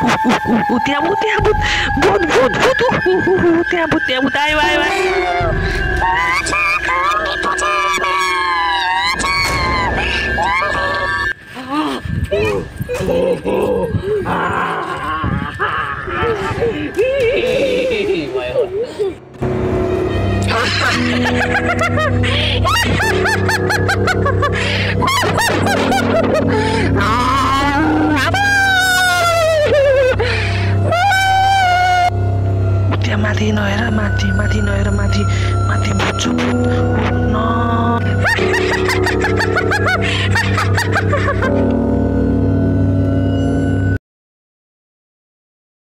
o tempo, o tempo, budo, budo, tempo, o tempo, o tempo, vai, vai, vai. Ha ha ha ha! माथि नहेर माथि माथि नहेर माथि माथि भूत